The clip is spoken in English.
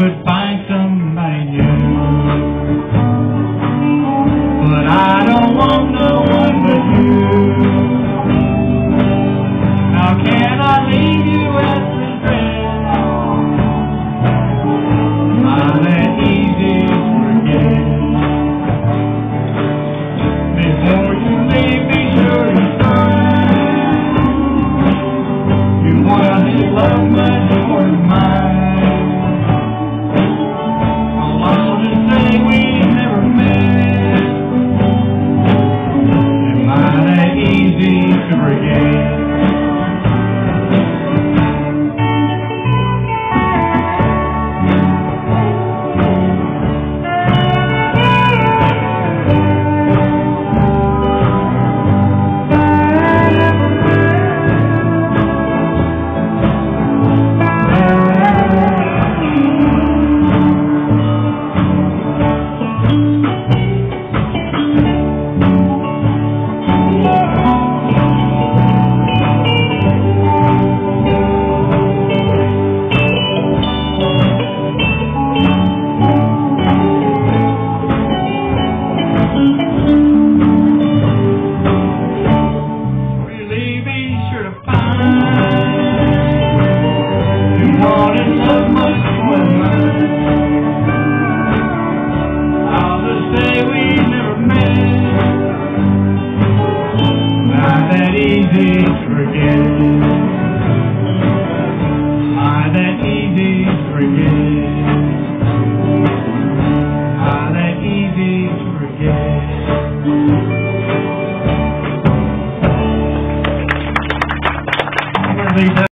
could find somebody new. But I don't want no one but you. How can I leave you as a friend? I'm an easy forget. Before you leave, be sure you find you wanna love my that easy to forget. Ah, that easy to forget. That easy to forget. I'm.